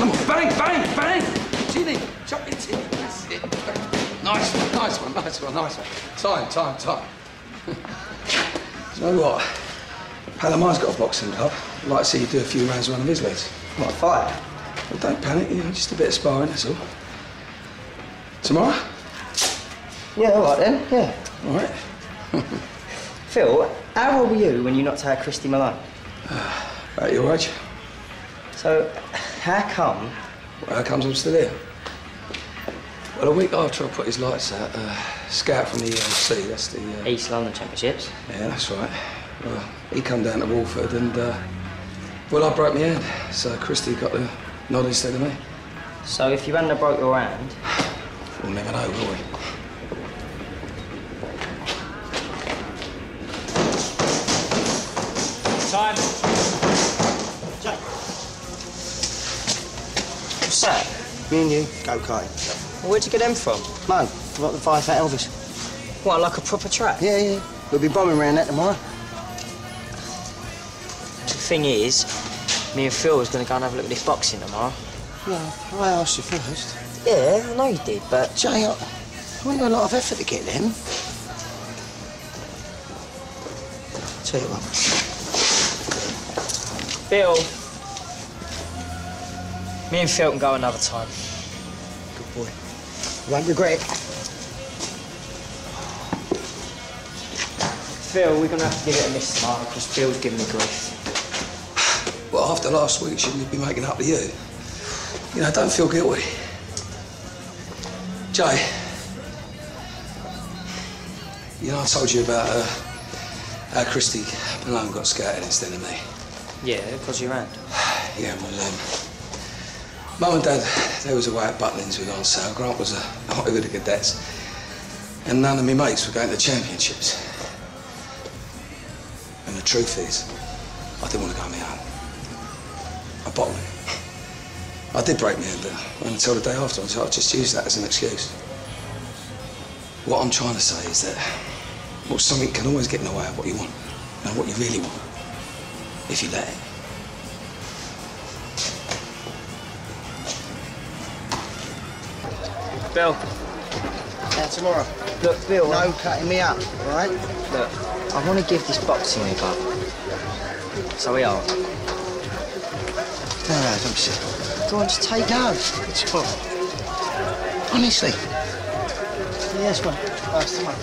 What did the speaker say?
Come on, bang, bang, bang! Ginny, chop it in. That's it. Nice one, nice one, nice one, nice one. Time, time, time. you know what? Palomar's got a boxing club. I'd like to see you do a few rounds of one of his legs. What, fight? Well, don't panic, you know, just a bit of sparring, that's all. Tomorrow? Yeah, all right then, yeah. All right. Phil, how old were you when you knocked out Christy Malone? About your age. So, how come... Well, how comes I'm still here? Well, a week after I put his lights out, uh, scout from the ELC, that's the... Uh, East London Championships? Yeah, that's right. Well, he come down to Walford and, uh, well, I broke my hand. So Christy got the nod instead of me. So if you hadn't broke your hand, We'll never know, will we? Time. That? Me and you, go karting. Where'd you get them from? Man, like the five fat Elvis. What, like a proper track? Yeah, yeah. We'll be bombing around that tomorrow. The thing is, me and Phil was going to go and have a look at this boxing tomorrow. Yeah, I asked you first. Yeah, I know you did, but... Jay, I, I went a lot of effort to get them. Tell you what, Phil. Me and Phil can go another time. good boy. You won't regret it. Phil, we're going to have to give it a miss tomorrow because Phil's giving me grief. Well, after last week, shouldn't he be making up to you? You know, don't feel guilty. Jay, you know, I told you about uh, how Christy Malone got scouted instead of me. Yeah, because you're around. Yeah, well, um, Mum and Dad, they was away at Butlins with on sale. Grant was a hottie with the cadets. And none of my mates were going to the championships. And the truth is, I didn't want to go on my own. I bottled it. I did break my hand, but until the day after, so I just used that as an excuse. What I'm trying to say is that, well, something can always get in the way of what you want and what you really want, if you let it. Phil, Now uh, tomorrow. look, Phil. No cutting me up, all right? Look, I want to give this boxing a go. So we are. No, no, don't silly. Go on, just take no. It's fun. Honestly. Yes, one. Last time I